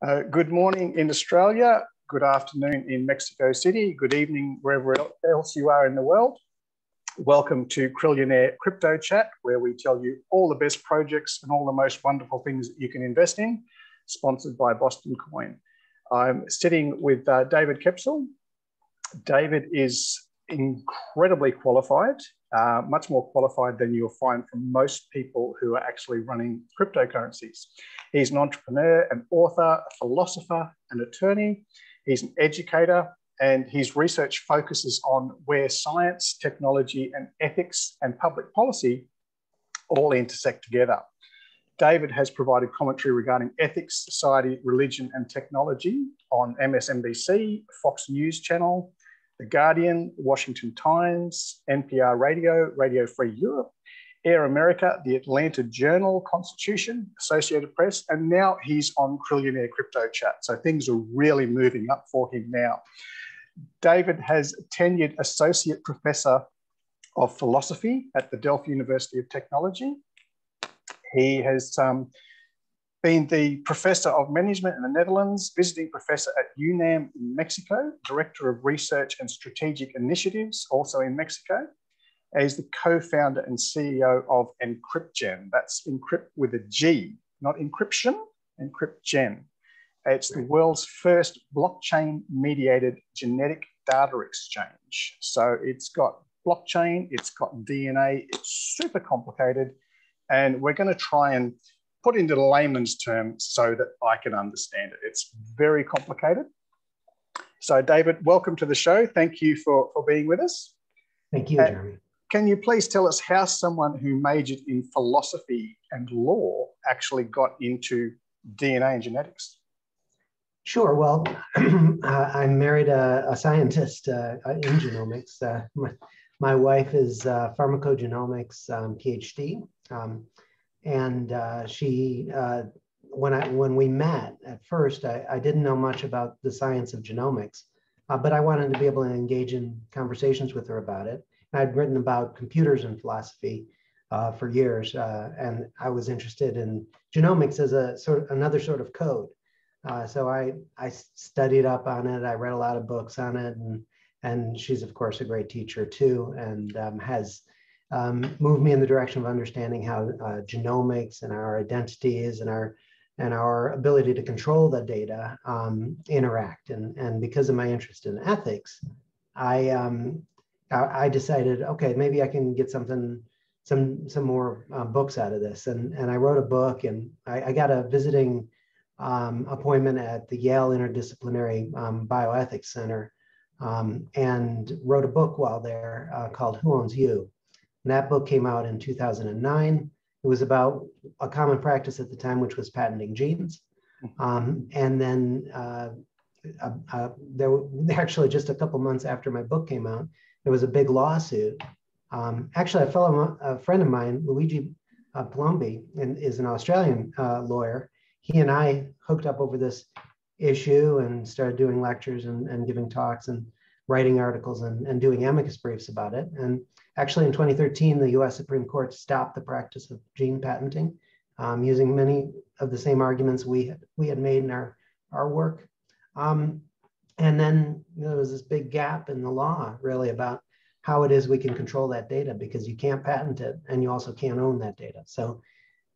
Uh, good morning in Australia, good afternoon in Mexico City, good evening wherever else you are in the world. Welcome to Cryllionaire Crypto Chat, where we tell you all the best projects and all the most wonderful things that you can invest in, sponsored by BostonCoin. I'm sitting with uh, David Koepsell. David is incredibly qualified, uh, much more qualified than you'll find from most people who are actually running cryptocurrencies. He's an entrepreneur, an author, a philosopher, an attorney. He's an educator, and his research focuses on where science, technology, and ethics and public policy all intersect together. David has provided commentary regarding ethics, society, religion, and technology on MSNBC, Fox News Channel, The Guardian, Washington Times, NPR Radio, Radio Free Europe, Air America, the Atlanta Journal Constitution, Associated Press, and now he's on Cryllionaire Crypto Chat. So things are really moving up for him now. David has tenured Associate Professor of Philosophy at the Delft University of Technology. He has um, been the Professor of Management in the Netherlands, Visiting Professor at UNAM in Mexico, Director of Research and Strategic Initiatives, also in Mexico. He's the co-founder and CEO of EncrypGen. That's encrypt with a G, not encryption, EncrypGen. It's the world's first blockchain mediated genetic data exchange. So it's got blockchain, it's got DNA, it's super complicated. And we're going to try and put into the layman's terms so that I can understand it. It's very complicated. So, David, welcome to the show. Thank you for, for being with us. Thank you, Jeremy. Can you please tell us how someone who majored in philosophy and law actually got into DNA and genetics? Sure. Well, I married a, a scientist uh, in genomics. Uh, my, my, wife is uh, pharmacogenomics um, PhD, um, and uh, she. Uh, when I when we met at first, I, I, didn't know much about the science of genomics, uh, but I wanted to be able to engage in conversations with her about it. And I'd written about computers and philosophy for years, and I was interested in genomics as a sort of another sort of code. Uh, so I I studied up on it. I read a lot of books on it, and and she's of course a great teacher too, and um, has um, moved me in the direction of understanding how uh, genomics and our identities and our and our ability to control the data um, interact. And and because of my interest in ethics, I um, I decided okay maybe I can get something some some more uh, books out of this. And and I wrote a book, and I, I got a visiting um, appointment at the Yale Interdisciplinary um, Bioethics Center um, and wrote a book while there uh, called Who Owns You? And that book came out in 2009. It was about a common practice at the time, which was patenting genes. Um, and then uh, uh, uh, there actually just a couple months after my book came out, there was a big lawsuit. Um, actually, a fellow, a friend of mine, Luigi uh, Palombi, and is an Australian uh, lawyer, he and I hooked up over this issue and started doing lectures and, and giving talks and writing articles and, and doing amicus briefs about it. And actually in 2013, the US Supreme Court stopped the practice of gene patenting um, using many of the same arguments we had, we had made in our, our work. Um, and then you know, there was this big gap in the law really about how it is we can control that data because you can't patent it and you also can't own that data. So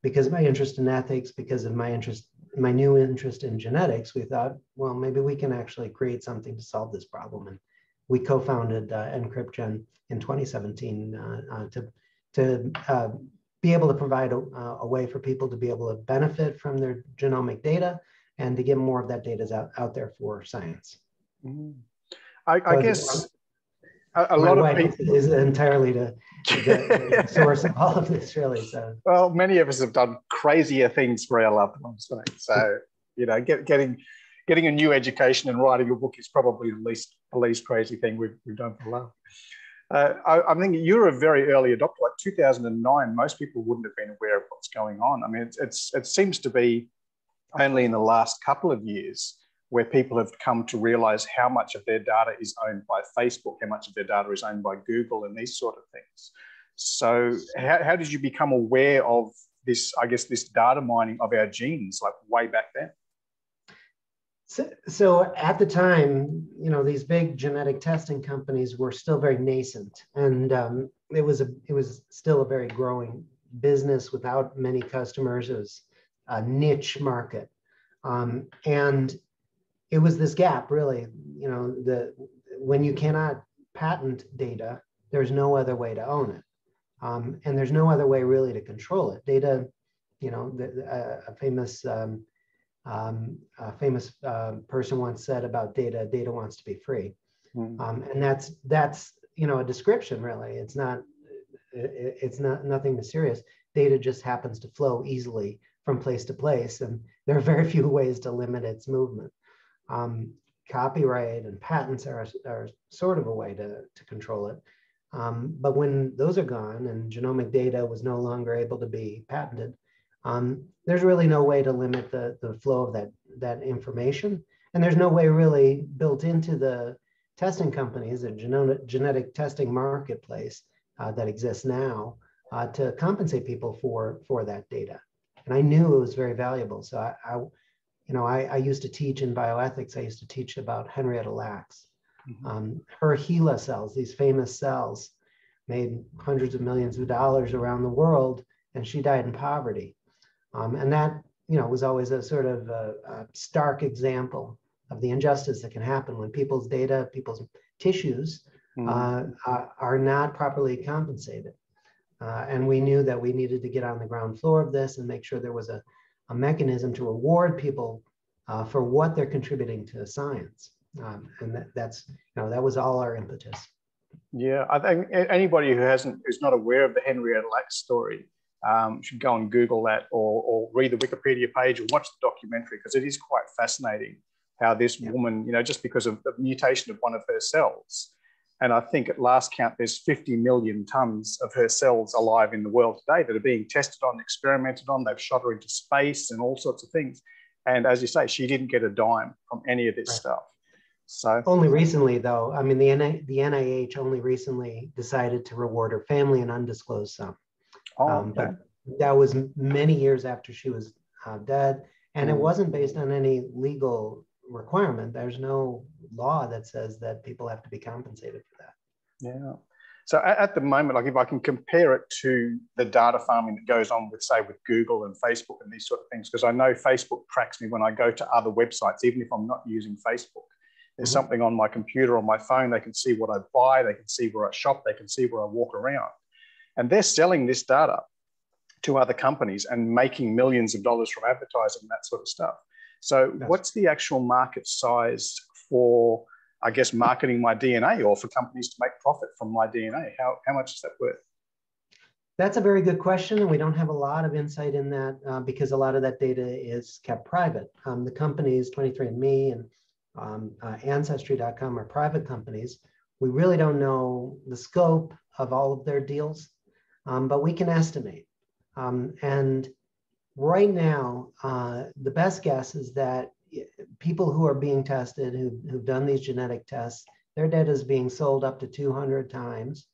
because of my interest in ethics, because of my interest, my new interest in genetics, we thought, well, maybe we can actually create something to solve this problem. And we co-founded uh, EncrypGen in 2017 uh, uh, to, to uh, be able to provide a, a, way for people to be able to benefit from their genomic data and to get more of that data out, out there for science. Mm. I, I so guess a, a lot of people is entirely to, the source of all of this, really. So well, many of us have done crazier things for our loved ones, right? So you know, get, getting getting a new education and writing a book is probably the least the least crazy thing we've, we've done for love. Uh, I, am thinking you're a very early adopter. Like 2009, most people wouldn't have been aware of what's going on. I mean, it's, it's it seems to be only in the last couple of years where people have come to realize how much of their data is owned by Facebook, how much of their data is owned by Google, and these sort of things. So, how, how did you become aware of this, I guess, this data mining of our genes, like way back then? So, so, at the time, you know, these big genetic testing companies were still very nascent, and um, it was a it was still a very growing business without many customers. It was a niche market, um, and it was this gap, really. You know, the when you cannot patent data, there's no other way to own it, um, and there's no other way really to control it. Data, you know, the, a famous um, a famous uh, person once said about data, data wants to be free. Mm. Um, and that's, that's, you know, a description really. It's not, it, it's not nothing mysterious. Data just happens to flow easily from place to place. And there are very few ways to limit its movement. Um, copyright and patents are, are sort of a way to, to control it. Um, but when those are gone and genomic data was no longer able to be patented, um, there's really no way to limit the, the flow of that, that information. And there's no way really built into the testing companies, the genetic, genetic testing marketplace uh, that exists now uh, to compensate people for, for that data. And I knew it was very valuable. So I, I you know, I, I, used to teach in bioethics, I used to teach about Henrietta Lacks. Mm-hmm. Um, her HeLa cells, these famous cells, made hundreds of millions of dollars around the world, and she died in poverty. Um, and that, you know, was always a sort of a, a stark example of the injustice that can happen when people's data, people's tissues mm-hmm. uh, are not properly compensated. Uh, and we knew that we needed to get on the ground floor of this and make sure there was a, a mechanism to reward people uh, for what they're contributing to science. Um, and that, that's, you know, that was all our impetus. Yeah, I think anybody who hasn't, who's not aware of the Henrietta Lacks story, um, should go and Google that or, or, read the Wikipedia page or watch the documentary because it is quite fascinating how this yeah. woman, you know, just because of the mutation of one of her cells, and I think at last count, there's 50 million tons of her cells alive in the world today that are being tested on, experimented on. They've shot her into space and all sorts of things. And as you say, she didn't get a dime from any of this right. stuff. So only recently, though, I mean, the, the NIH only recently decided to reward her family an undisclosed sum. Oh, um, but that was many years after she was uh, dead, and mm. it wasn't based on any legal requirement. There's no law that says that people have to be compensated for that. Yeah. So at, the moment, like if I can compare it to the data farming that goes on with, say, with Google and Facebook and these sort of things, because I know Facebook tracks me when I go to other websites, even if I'm not using Facebook. There's mm-hmm. something on my computer, on my phone. They can see what I buy. They can see where I shop. They can see where I walk around. And they're selling this data to other companies and making millions of dollars from advertising, and that sort of stuff. So, yes. what's the actual market size for, I guess, marketing my DNA or for companies to make profit from my DNA? How, how much is that worth? That's a very good question, and we don't have a lot of insight in that uh, because a lot of that data is kept private. Um, the companies, 23andMe and um, uh, Ancestry.com, are private companies. We really don't know the scope of all of their deals um, but we can estimate. Um, and right now, uh, the best guess is that people who are being tested, who, who've done these genetic tests, their data is being sold up to 200 times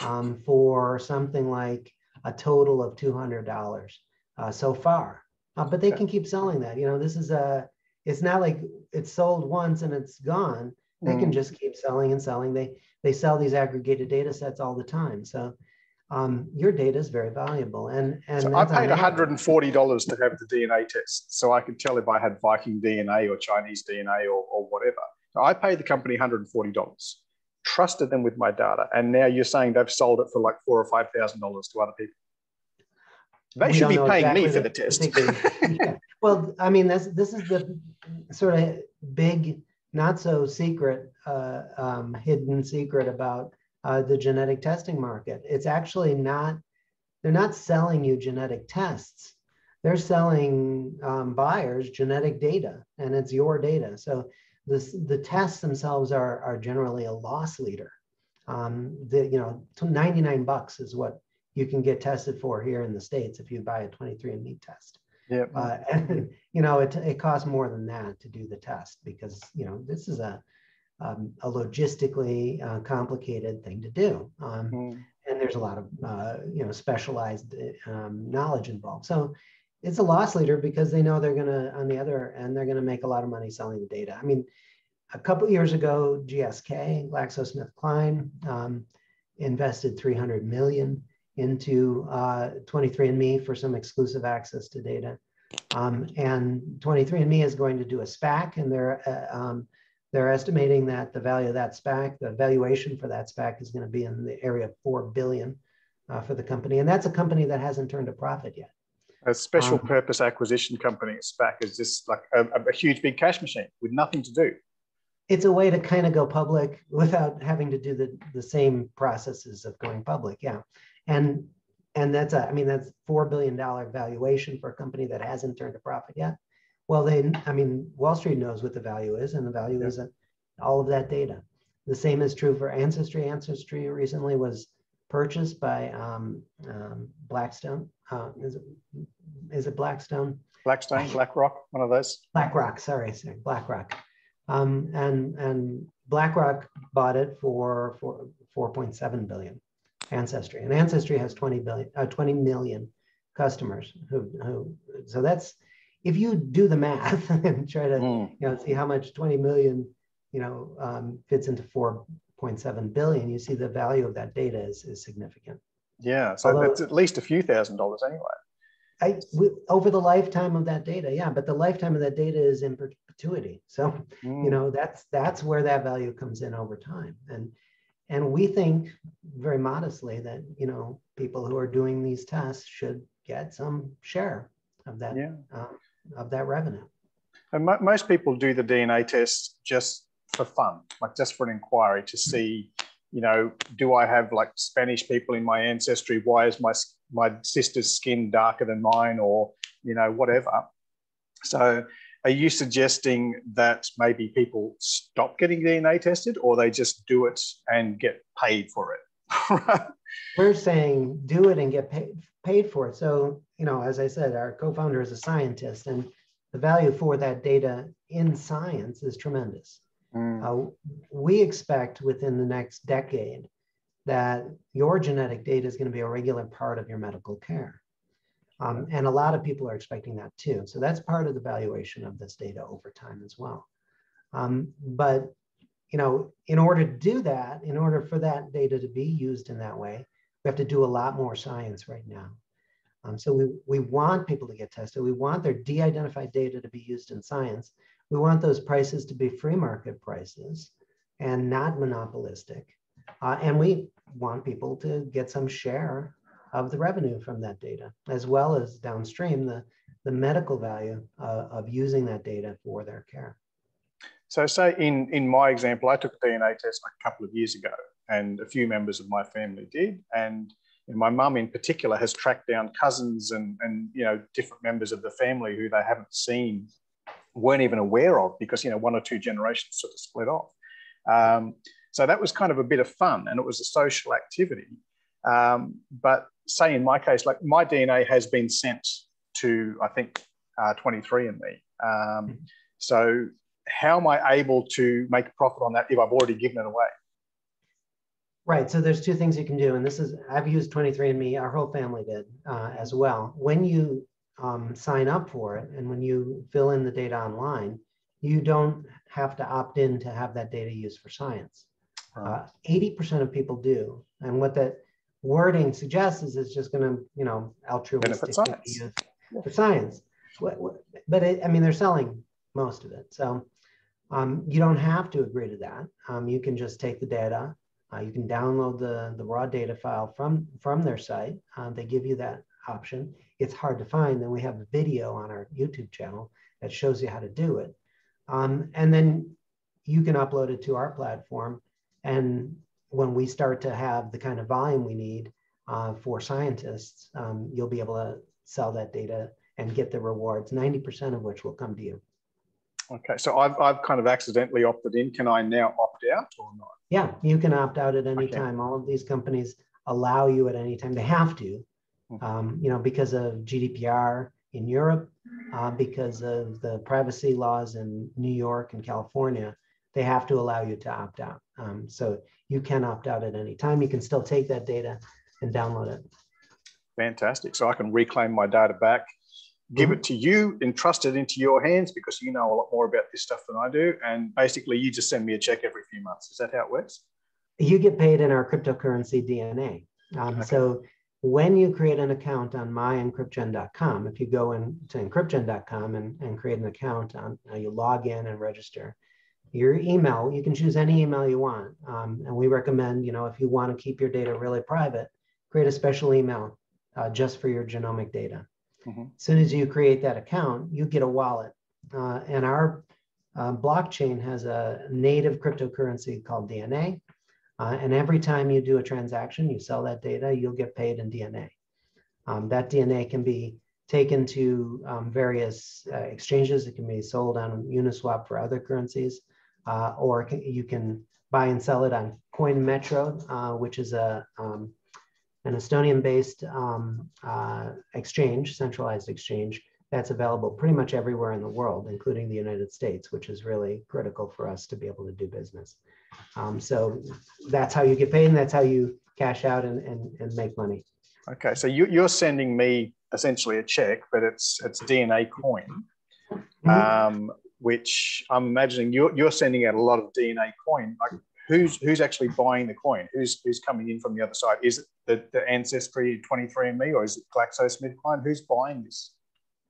um, for something like a total of $200 uh, so far. Uh, but they can keep selling that. You know, this is a, it's not like it's sold once and it's gone. They mm. can just keep selling and selling. They, they sell these aggregated data sets all the time. So um, your data is very valuable. And, and so I paid $140 to have the DNA test. So I could tell if I had Viking DNA or Chinese DNA or, or whatever. So I paid the company $140, trusted them with my data. And now you're saying they've sold it for like four or $5,000 to other people. They we should be paying exactly me for the, test. yeah. Well, I mean, this, this is the sort of big, not so secret, uh, um, hidden secret about uh, the genetic testing market. It's actually not, they're not selling you genetic tests. They're selling um, buyers genetic data and it's your data. So this, the tests themselves are, are generally a loss leader. Um, the, you know, 99 bucks is what you can get tested for here in the States if you buy a 23andMe test. Yep. Uh, and, you know, it, it costs more than that to do the test because, you know, this is a, um, a logistically uh, complicated thing to do. Um, mm. And there's a lot of uh, you know specialized um, knowledge involved. So it's a loss leader because they know they're going to, on the other end, they're going to make a lot of money selling the data. I mean, a couple years ago, GSK, GlaxoSmithKline, um, invested 300 million into uh, 23andMe for some exclusive access to data. Um, and 23andMe is going to do a SPAC, and they're uh, um, they're estimating that the value of that SPAC, the valuation for that SPAC, is going to be in the area of four billion uh, for the company, and that's a company that hasn't turned a profit yet. A special um, purpose acquisition company, SPAC, is just like a, a huge big cash machine with nothing to do it's a way to kind of go public without having to do the, the same processes of going public. Yeah. And and that's a, I mean, that's four billion dollar valuation for a company that hasn't turned a profit yet. Well, they, I mean, Wall Street knows what the value is, and the value yeah. is all of that data. The same is true for Ancestry. Ancestry recently was purchased by um, um, Blackstone. Uh, is it is it Blackstone? Blackstone, BlackRock, one of those. BlackRock, sorry, sorry, BlackRock. Um, and, and BlackRock bought it for, for 4.7 billion Ancestry. And Ancestry has 20 billion, uh, 20 million customers who, who, so that's, if you do the math and try to, mm. you know, see how much 20 million, you know, um, fits into 4.7 billion, you see the value of that data is, is significant. Yeah, so Although, that's at least a few thousand dollars anyway. I, we, over the lifetime of that data, yeah, but the lifetime of that data is in perpetuity. So, mm. you know, that's that's where that value comes in over time. And and we think very modestly that you know people who are doing these tests should get some share of that yeah. uh, of that revenue. And mo- most people do the DNA test just for fun, like just for an inquiry to mm. see, you know, do I have like Spanish people in my ancestry? Why is my my sister's skin darker than mine or you know whatever so are you suggesting that maybe people stop getting dna tested or they just do it and get paid for it we're saying do it and get paid, paid for it so you know as i said our co-founder is a scientist and the value for that data in science is tremendous mm. uh, we expect within the next decade that your genetic data is going to be a regular part of your medical care. Um, and a lot of people are expecting that too. So that's part of the valuation of this data over time as well. Um, but you know, in order to do that, in order for that data to be used in that way, we have to do a lot more science right now. Um, so we, we want people to get tested. We want their de-identified data to be used in science. We want those prices to be free market prices and not monopolistic. Uh, and we want people to get some share of the revenue from that data, as well as downstream the, the medical value uh, of using that data for their care. So say in, in my example, I took a DNA test like a couple of years ago and a few members of my family did. And my mum in particular has tracked down cousins and, and, you know, different members of the family who they haven't seen, weren't even aware of because, you know, one or two generations sort of split off. Um, so that was kind of a bit of fun and it was a social activity. Um, but say in my case, like my DNA has been sent to, I think, uh, 23andMe. Um, mm-hmm. so how am I able to make a profit on that if I've already given it away? Right. So there's two things you can do, and this is I've used 23andMe. Our whole family did uh, as well. When you um, sign up for it, and when you fill in the data online, you don't have to opt in to have that data used for science. Uh, 80% of people do. And what that wording suggests is it's just going to, you know, altruistic science. for science. But it, I mean, they're selling most of it. So um, you don't have to agree to that. Um, you can just take the data. Uh, you can download the, the raw data file from, from their site. Uh, they give you that option. It's hard to find. Then we have a video on our YouTube channel that shows you how to do it. Um, and then you can upload it to our platform and when we start to have the kind of volume we need uh, for scientists, um, you'll be able to sell that data and get the rewards, 90% of which will come to you. Okay, so I've, I've kind of accidentally opted in. Can I now opt out or not? Yeah, you can opt out at any okay. time. All of these companies allow you at any time. They have to, hmm. um, you know, because of GDPR in Europe, uh, because of the privacy laws in New York and California they have to allow you to opt out. Um, so you can opt out at any time. You can still take that data and download it. Fantastic. So I can reclaim my data back give mm-hmm. it to you, and trust it into your hands because you know a lot more about this stuff than I do. And basically, you just send me a check every few months. Is that how it works? You get paid in our cryptocurrency DNA. Um, okay. So when you create an account on myencrypgen.com, if you go into encrypgen.com and, and create an account, on, you log in and register. Your email, you can choose any email you want. Um, and we recommend, you know, if you want to keep your data really private, create a special email uh, just for your genomic data. Mm-hmm. As soon as you create that account, you get a wallet. Uh, and our uh, blockchain has a native cryptocurrency called DNA. Uh, and every time you do a transaction, you sell that data, you'll get paid in DNA. Um, that DNA can be taken to um, various uh, exchanges. It can be sold on Uniswap for other currencies, uh, or you can buy and sell it on CoinMetro, uh, which is a um, an Estonian-based um, uh, exchange, centralized exchange, that's available pretty much everywhere in the world, including the United States, which is really critical for us to be able to do business. Um, so that's how you get paid and that's how you cash out and, and, and make money. Okay, so you, you're sending me essentially a check, but it's it's DNA coin, mm-hmm. um, which I'm imagining you're, you're sending out a lot of DNA coin. Like who's who's actually buying the coin? Who's who's coming in from the other side? Is it the, the Ancestry 23andMe or is it GlaxoSmithKline? Who's buying this?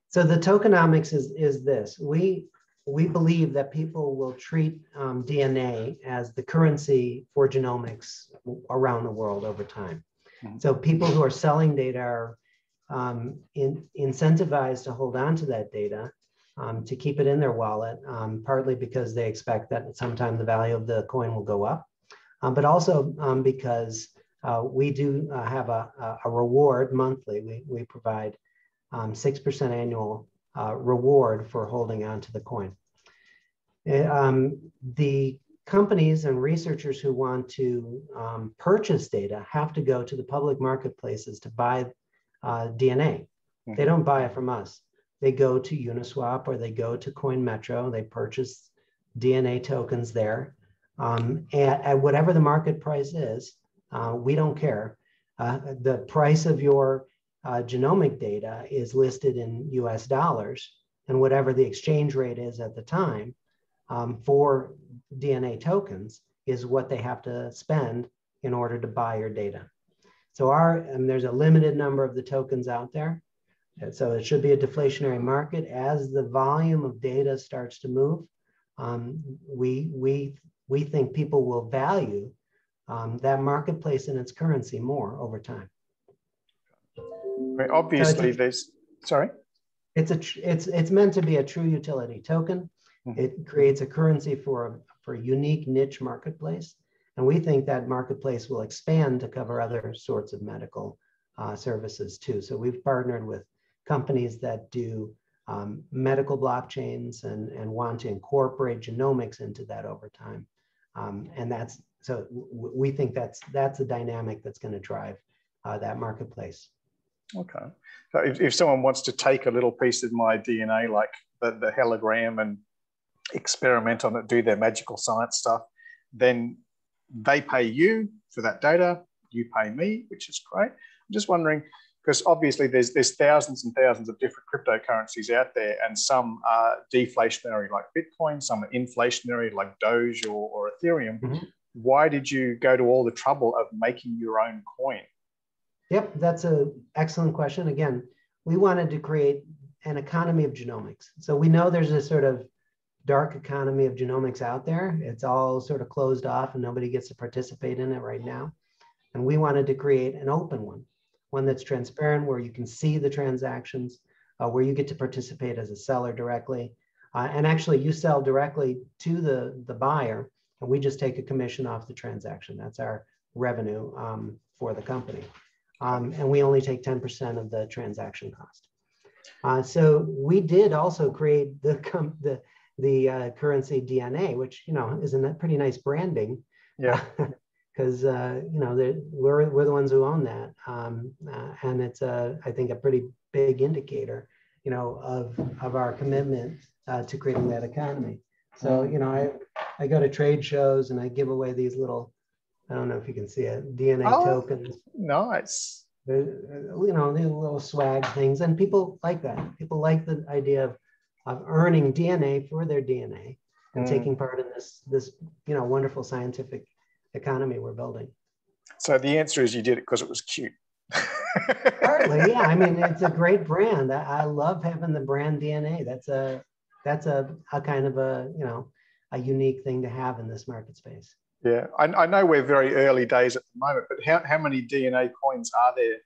So the tokenomics is is this. We we believe that people will treat um, DNA as the currency for genomics around the world over time. Mm-hmm. So people who are selling data are um, in, incentivized to hold on to that data, um, to keep it in their wallet, um, partly because they expect that sometime the value of the coin will go up, um, but also um, because uh, we do uh, have a, a, reward monthly. We, we provide 6% um, annual uh, reward for holding on to the coin. Eh, um, the companies and researchers who want to um, purchase data have to go to the public marketplaces to buy uh, DNA. Mm-hmm. They don't buy it from us. They go to Uniswap or they go to Coin CoinMetro. They purchase DNA tokens there. Um, at, at, whatever the market price is, uh, we don't care. Uh, the price of your uh, genomic data is listed in US dollars, and whatever the exchange rate is at the time um, for DNA tokens is what they have to spend in order to buy your data. So our, and there's a limited number of the tokens out there. So it should be a deflationary market as the volume of data starts to move. Um, we, we, we think people will value um, that marketplace and its currency more over time. Right. Obviously, so there's sorry. It's a it's it's meant to be a true utility token. Mm-hmm. It creates a currency for a for a unique niche marketplace, and we think that marketplace will expand to cover other sorts of medical uh, services too. So we've partnered with companies that do um, medical blockchains and, and want to incorporate genomics into that over time. Um, and that's so we think that's that's a dynamic that's going to drive uh, that marketplace. Okay. So if, if someone wants to take a little piece of my DNA, like the, the hologram, and experiment on it, do their magical science stuff, then they pay you for that data. You pay me, which is great. I'm just wondering, because obviously there's there's thousands and thousands of different cryptocurrencies out there, and some are deflationary like Bitcoin, some are inflationary like Doge or, or Ethereum. Mm-hmm. Why did you go to all the trouble of making your own coin? Yep, that's an excellent question. Again, we wanted to create an economy of genomics. So we know there's a sort of dark economy of genomics out there. It's all sort of closed off and nobody gets to participate in it right now. And we wanted to create an open one one that's transparent where you can see the transactions, uh, where you get to participate as a seller directly. Uh, and actually you sell directly to the, the buyer and we just take a commission off the transaction. That's our revenue um, for the company. Um, and we only take 10% of the transaction cost. Uh, so we did also create the, the, the uh, currency DNA, which, you know, is a pretty nice branding. Yeah. because uh, you know we're we're the ones who own that, um, uh, and it's a I think a pretty big indicator, you know, of of our commitment uh, to creating that economy. So you know, I I go to trade shows and I give away these little, I don't know if you can see it, DNA oh, tokens. Nice. you know, the little swag things, and people like that. People like the idea of, of earning DNA for their DNA and mm. taking part in this this you know wonderful scientific economy we're building. So the answer is you did it because it was cute. Partly, yeah. I mean, it's a great brand. I, I, love having the brand DNA. That's a that's a, a kind of a you know a unique thing to have in this market space. Yeah, I, I know we're very early days at the moment, but how, how many DNA coins are there?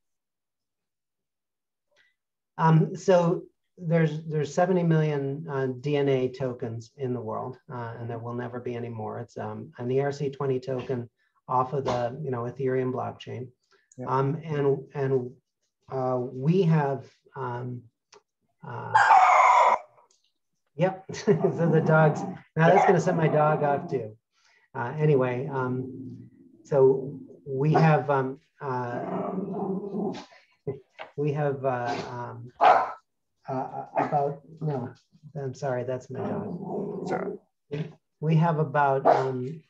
Um, so there's there's 70 million uh, DNA tokens in the world, uh, and there will never be any more. It's um, an ERC20 token off of the you know Ethereum blockchain, yeah. um, and and uh, we have um, uh, yep. so the dogs now that's going to set my dog off too. Uh, anyway, um, so we have um, uh, we have uh, um, uh, about no, I'm sorry, that's my dog. Sorry. We have about um,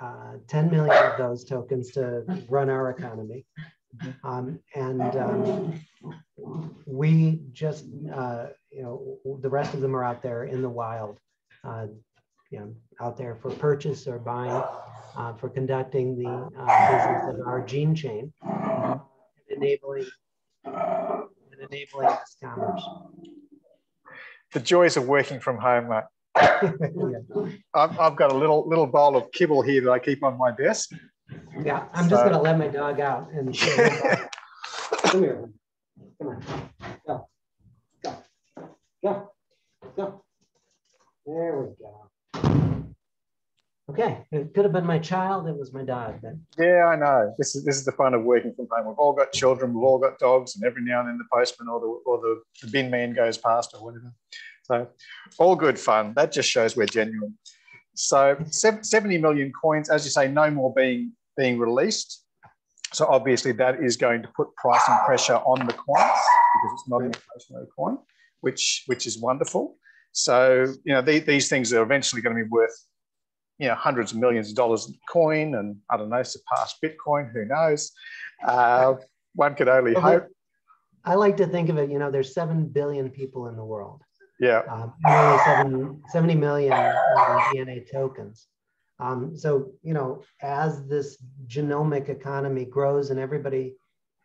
uh, 10 million of those tokens to run our economy. Um, and um, we just, uh, you know, the rest of them are out there in the wild uh, you know, out there for purchase or buying, uh, for conducting the uh, business of our gene chain, enabling and enabling this commerce. The joys of working from home, mate. yeah. I've, I've, got a little little bowl of kibble here that I keep on my desk. Yeah, I'm so. just gonna let my dog out and come here. Come on. Go. Go. Go. Go. There we go. Okay, it could have been my child. It was my dog. Then. Yeah, I know. This is this is the fun of working from home. We've all got children. We've all got dogs, and every now and then the postman or the or the, the bin man goes past or whatever. So, all good fun. That just shows we're genuine. So, 70 million coins, as you say, no more being being released. So obviously that is going to put pricing pressure on the coins because it's not an inflationary coin, which which is wonderful. So you know the, these things are eventually going to be worth you know hundreds of millions of dollars in coin and I don't know surpass Bitcoin. Who knows? Uh, one could only hope. I like to think of it. You know, there's seven billion people in the world. Yeah. Um, only seven, 70 million um, DNA tokens. Um, so you know, as this genomic economy grows and everybody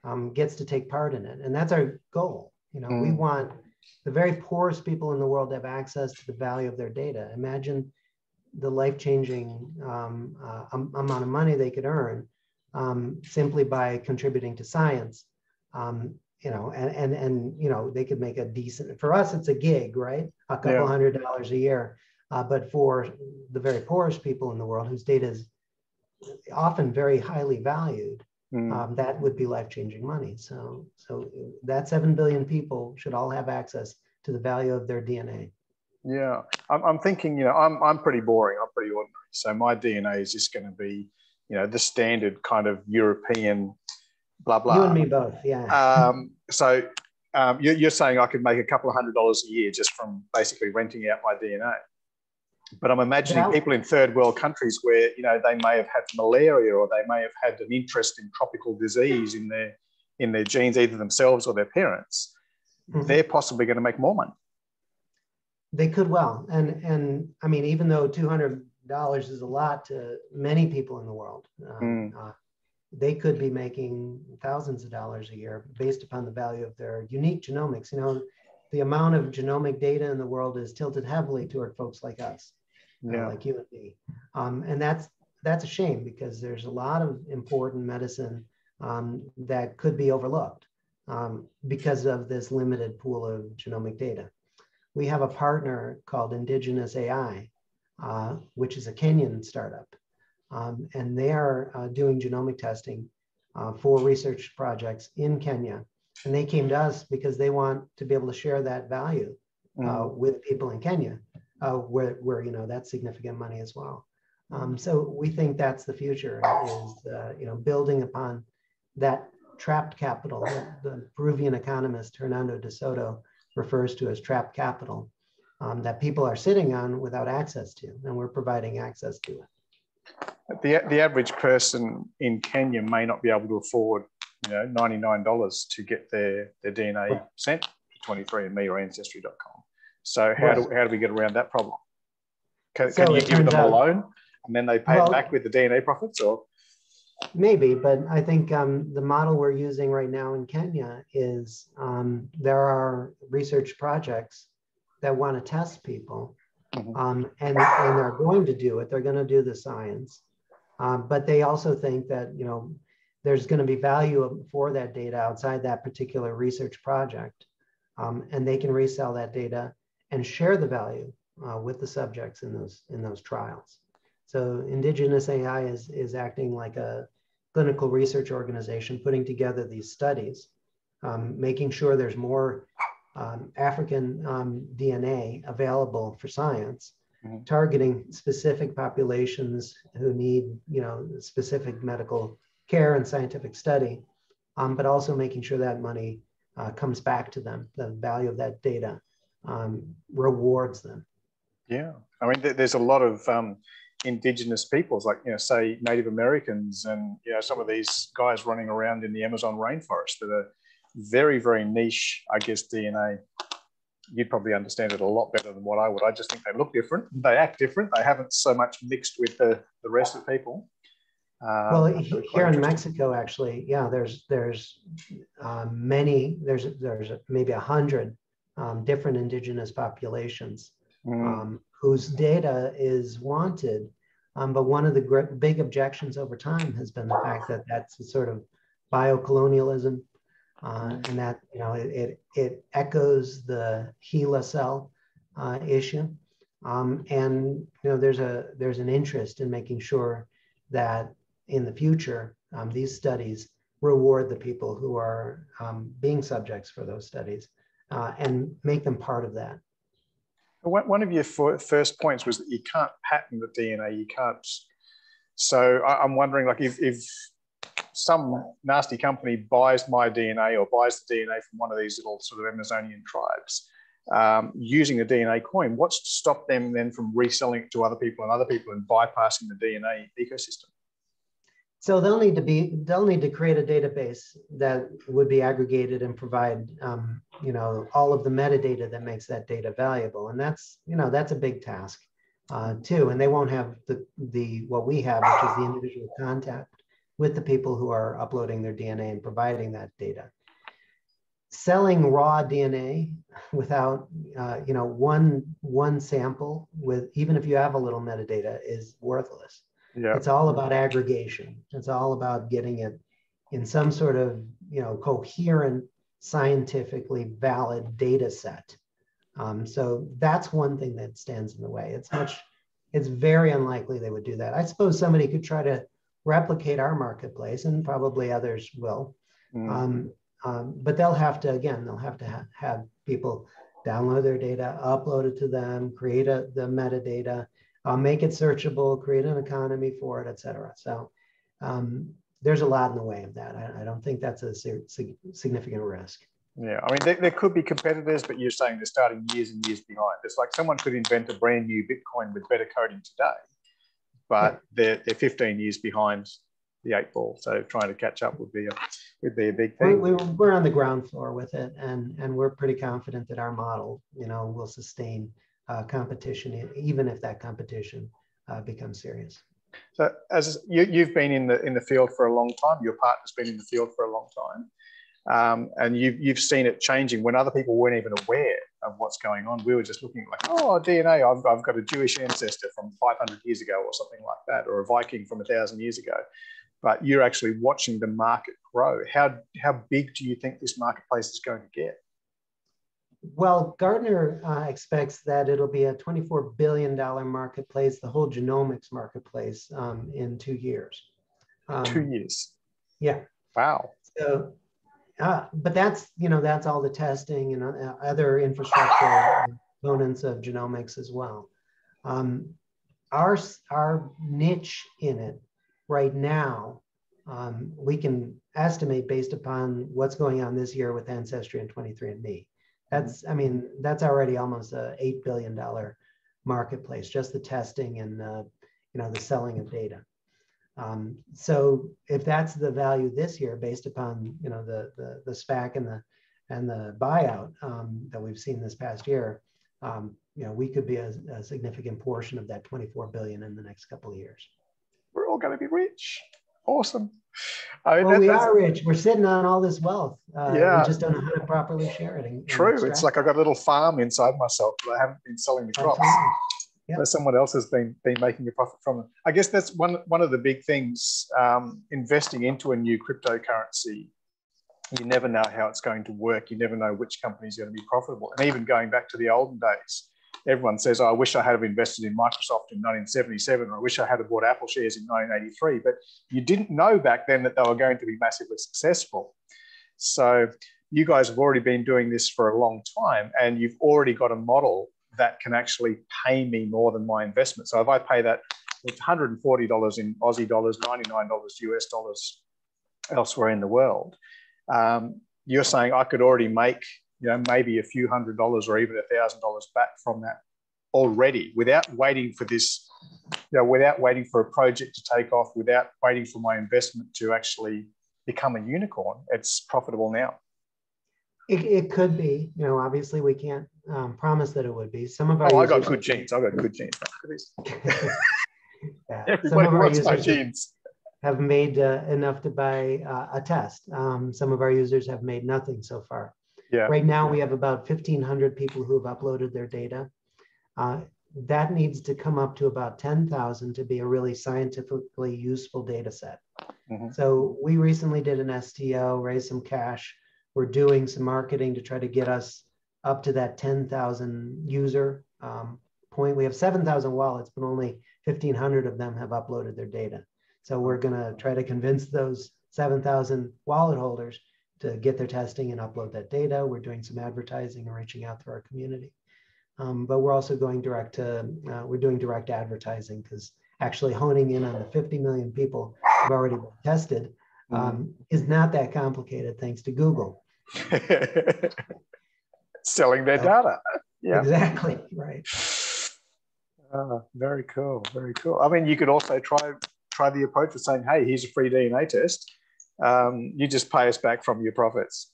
um, gets to take part in it, and that's our goal. You know, mm. we want the very poorest people in the world to have access to the value of their data. Imagine the life-changing um, uh, amount of money they could earn um, simply by contributing to science. Um, you know, and, and, and, you know, they could make a decent, for us, it's a gig, right? A couple yeah. hundred dollars a year. Uh, but for the very poorest people in the world whose data is often very highly valued, mm. um, that would be life-changing money. So, so that 7 billion people should all have access to the value of their DNA. Yeah, I'm, I'm thinking, you know, I'm, I'm pretty boring. I'm pretty ordinary. So my DNA is just going to be, you know, the standard kind of European blah, blah. You and me both, yeah. Um, so um, you're, you're saying I could make a couple of hundred dollars a year just from basically renting out my DNA. But I'm imagining yeah. people in third world countries where, you know, they may have had malaria or they may have had an interest in tropical disease in their, in their genes, either themselves or their parents. Mm-hmm. They're possibly going to make more money. They could well, and and I mean, even though two hundred dollars is a lot to many people in the world, um, mm. uh, they could be making thousands of dollars a year based upon the value of their unique genomics. You know, the amount of genomic data in the world is tilted heavily toward folks like us, uh, yeah. uh, like you and me, um, and that's that's a shame because there's a lot of important medicine um, that could be overlooked um, because of this limited pool of genomic data we have a partner called Indigenous AI, uh, which is a Kenyan startup. Um, and they are uh, doing genomic testing uh, for research projects in Kenya. And they came to us because they want to be able to share that value mm. with people in Kenya, uh, where, where, you know, that's significant money as well. Um, so we think that's the future is, uh, you know, building upon that trapped capital. The Peruvian economist Hernando de Soto refers to as trapped capital um, that people are sitting on without access to, and we're providing access to it. The, the average person in Kenya may not be able to afford you know, $99 to get their, their DNA right. sent to 23andMe or Ancestry.com. So how, right. do, how do we get around that problem? Can, so can you give them a loan and then they pay well, it back with the DNA profits or? Maybe, but I think um, the model we're using right now in Kenya is um, there are research projects that want to test people mm-hmm. um, and, and they're going to do it. They're going to do the science. Um, but they also think that, you know, there's going to be value for that data outside that particular research project. Um, and they can resell that data and share the value uh, with the subjects in those, in those trials. So Indigenous AI is, is acting like a clinical research organization, putting together these studies, um, making sure there's more um, African um, DNA available for science, mm-hmm. targeting specific populations who need, you know, specific medical care and scientific study, um, but also making sure that money uh, comes back to them. The value of that data um, rewards them. Yeah, I mean, th- there's a lot of um, indigenous peoples, like you know, say Native Americans, and you know, some of these guys running around in the Amazon rainforest that are very, very niche, I guess, DNA. You'd probably understand it a lot better than what I would. I just think they look different. They act different. They haven't so much mixed with the, the rest of people. Um, well, here in Mexico, actually, yeah, there's there's um, many there's there's maybe a hundred um, different indigenous populations mm. Um, whose data is wanted, um, but one of the big objections over time has been the fact that that's a sort of biocolonialism uh, and that you know it, it, it echoes the HeLa cell uh, issue. Um, and you know there's a there's an interest in making sure that in the future um, these studies reward the people who are um, being subjects for those studies uh, and make them part of that. One of your first points was that you can't patent the DNA. You can't. So I'm wondering, like, if, if some nasty company buys my DNA or buys the DNA from one of these little sort of Amazonian tribes um, using the DNA coin, what's to stop them then from reselling it to other people and other people and bypassing the DNA ecosystem? So they'll need to be they'll need to create a database that would be aggregated and provide um, you know all of the metadata that makes that data valuable, and that's you know that's a big task uh, too. And they won't have the the what we have, which is the individual contact with the people who are uploading their DNA and providing that data. Selling raw DNA without, uh, you know, one one sample with even if you have a little metadata is worthless. Yeah. It's all about aggregation. It's all about getting it in some sort of, you know, coherent, scientifically valid data set. Um, so that's one thing that stands in the way. It's much, it's very unlikely they would do that. I suppose somebody could try to replicate our marketplace, and probably others will. Mm. Um, um, but they'll have to, again, they'll have to ha have people download their data, upload it to them, create a, the metadata, uh, make it searchable, create an economy for it, et cetera. So um, there's a lot in the way of that. I, I don't think that's a significant risk. Yeah, I mean, there, there, could be competitors, but you're saying they're starting years and years behind. It's like someone could invent a brand new Bitcoin with better coding today, but they're, they're 15 years behind the eight ball. So trying to catch up would be a would be a big thing. We, we're on the ground floor with it, and and we're pretty confident that our model, you know, will sustain uh, competition, even if that competition uh, becomes serious. So as you, you've been in the in the field for a long time, your partner's been in the field for a long time. Um, and you've, you've seen it changing when other people weren't even aware of what's going on. We were just looking like, oh, DNA, I've, I've got a Jewish ancestor from 500 years ago or something like that, or a Viking from a thousand years ago. But you're actually watching the market grow. How, how big do you think this marketplace is going to get? Well, Gartner uh, expects that it'll be a $24 billion marketplace, the whole genomics marketplace, um, in two years. Um, two years. Yeah. Wow. So uh, but that's you know that's all the testing and uh, other infrastructure components of genomics as well. Um, our our niche in it right now, um, we can estimate based upon what's going on this year with Ancestry and 23andMe. That's I mean that's already almost a eight billion dollar marketplace, just the testing and the, you know the selling of data. Um, so if that's the value this year, based upon you know the the, the SPAC and the and the buyout um, that we've seen this past year, um, you know, we could be a, a, significant portion of that 24 billion in the next couple of years. We're all going to be rich. Awesome. I mean, well, that, we are rich. We're sitting on all this wealth. Uh, yeah. We just don't know how to properly share it. And, True. And it's like I've got a little farm inside myself, but I haven't been selling the crops. Yep. someone else has been been making a profit from it. I guess that's one one of the big things. Um, investing into a new cryptocurrency you never know how it's going to work. You never know which company is going to be profitable. And even going back to the olden days, everyone says, oh, I wish I had invested in Microsoft in 1977, or I wish I had bought Apple shares in 1983. But you didn't know back then that they were going to be massively successful. So you guys have already been doing this for a long time, and you've already got a model that can actually pay me more than my investment. So if I pay that it's $140 in Aussie dollars, $99 US dollars elsewhere in the world, um, you're saying I could already make, you know, maybe a few hundred dollars or even a thousand dollars back from that already without waiting for this, you know, without waiting for a project to take off, without waiting for my investment to actually become a unicorn. It's profitable now. It, it could be, you know, obviously we can't um, promise that it would be. Some of our oh, I got good genes. I got good genes. yeah. Everybody wants my genes have made uh, enough to buy uh, a test. Um, some of our users have made nothing so far. Yeah. Right now, we have about 1,500 people who have uploaded their data. Uh, that needs to come up to about 10,000 to be a really scientifically useful data set. Mm-hmm. So we recently did an STO, raised some cash. We're doing some marketing to try to get us up to that 10,000 user um, point. We have 7,000 wallets, but only 1,500 of them have uploaded their data. So we're going to try to convince those 7,000 wallet holders to get their testing and upload that data. We're doing some advertising and reaching out to our community. Um, but we're also going direct to, uh, we're doing direct advertising because actually honing in on the 50 million people who've already been tested mm-hmm. um, is not that complicated thanks to Google. Selling their so, data. Yeah. Exactly, right. Uh, very cool, very cool. I mean, you could also try try the approach of saying, hey, here's a free DNA test. Um, you just pay us back from your profits.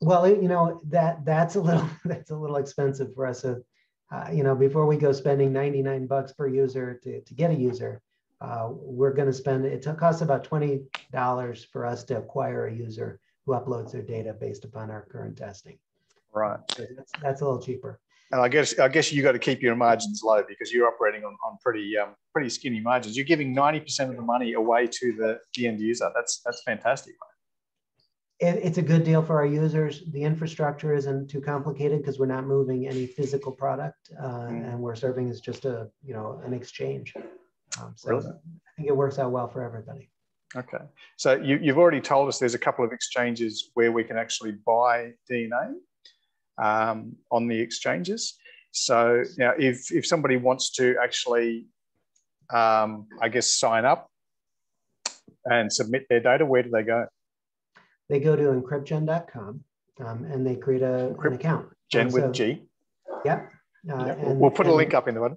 Well, you know that that's a little that's a little expensive for us. So, uh, you know, before we go spending 99 bucks per user to, to get a user, uh, we're going to spend it costs about $20 for us to acquire a user who uploads their data based upon our current testing. Right. So that's, that's a little cheaper and I guess I guess you got to keep your margins low because you're operating on, on pretty um, pretty skinny margins. You're giving ninety percent of the money away to the, the end user. That's that's fantastic. It, it's a good deal for our users. The infrastructure isn't too complicated because we're not moving any physical product, uh, mm. and we're serving as just a you know an exchange. Um, so Brilliant. I think it works out well for everybody. Okay, so you, you've already told us there's a couple of exchanges where we can actually buy DNA um, on the exchanges. So now, if if somebody wants to actually, um, I guess, sign up and submit their data, where do they go? They go to encrypgen.com um, and they create a, an account. Gen with so, G. Yep. Uh, yep. And, we'll put a link up in the one.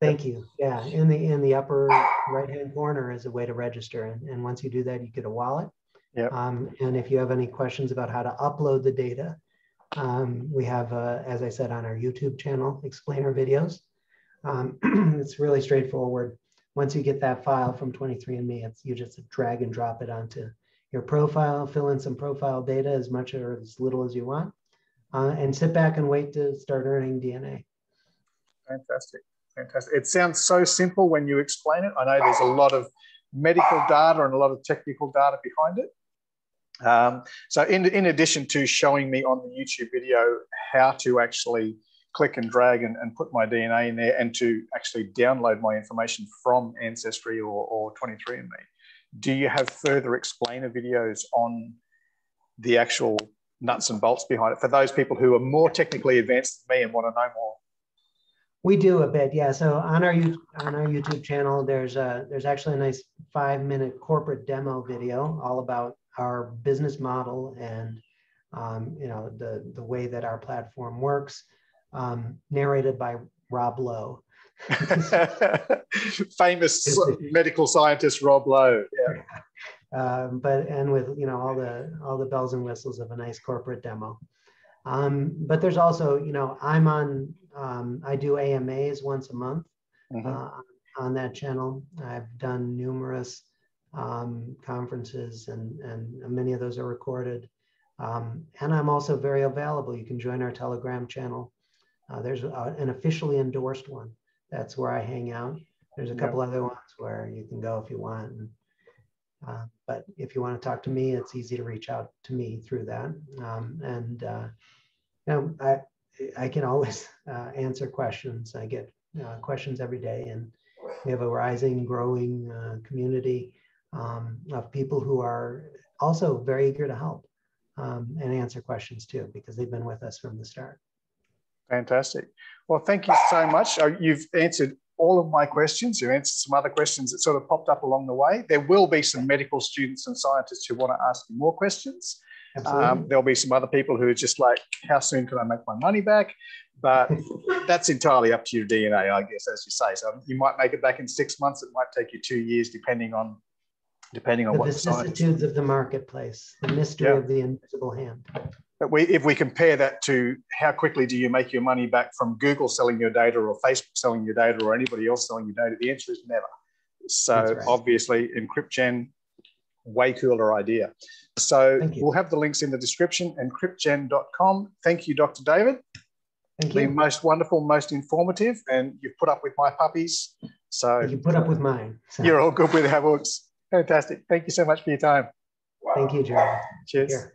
Thank you. Yeah, in the in the upper right hand corner is a way to register, and, and once you do that, you get a wallet. Yeah. Um, and if you have any questions about how to upload the data, um, we have, uh, as I said, on our YouTube channel, explainer videos. Um, it's really straightforward. Once you get that file from 23andMe, it's, you just drag and drop it onto your profile, fill in some profile data as much or as little as you want, uh, and sit back and wait to start earning DNA. Fantastic. Fantastic. It sounds so simple when you explain it. I know there's a lot of medical data and a lot of technical data behind it. Um, so in, in addition to showing me on the YouTube video how to actually click and drag and, and put my DNA in there and to actually download my information from Ancestry or, or 23andMe, do you have further explainer videos on the actual nuts and bolts behind it for those people who are more technically advanced than me and want to know more? We do a bit, yeah. So on our on our YouTube channel, there's a there's actually a nice five minute corporate demo video all about our business model and um, you know the the way that our platform works, um, narrated by Rob Lowe. Famous medical scientist Rob Lowe. Yeah. Um, but and with you know all the all the bells and whistles of a nice corporate demo. Um, but there's also you know I'm on um, I do AMAs once a month mm-hmm. uh, on that channel. I've done numerous um, conferences and and many of those are recorded. Um, and I'm also very available. You can join our Telegram channel. Uh, there's a, an officially endorsed one. That's where I hang out. There's a couple other ones where you can go if you want. And, uh, but if you want to talk to me, it's easy to reach out to me through that. Um, and uh, you know, I I can always uh, answer questions. I get uh, questions every day, and we have a rising, growing uh, community um, of people who are also very eager to help um, and answer questions too, because they've been with us from the start. Fantastic. Well, thank you so much. Uh, you've answered all of my questions. You answered some other questions that sort of popped up along the way. There will be some medical students and scientists who want to ask you more questions. Um, there'll be some other people who are just like, how soon can I make my money back? But that's entirely up to your DNA, I guess, as you say. So you might make it back in six months. It might take you two years, depending on depending on the what vicissitudes of the marketplace, the mystery yeah. of the invisible hand. But we, if we compare that to how quickly do you make your money back from Google selling your data or Facebook selling your data or anybody else selling your data, the answer is never. So right. obviously, EncrypGen, way cooler idea. So we'll have the links in the description, encrypgen.com. Thank you, Dr. David. Thank you. The most wonderful, most informative, and you've put up with my puppies. So you put up with mine. So. You're all good with our books. Fantastic. Thank you so much for your time. Thank you, Jerry. Cheers.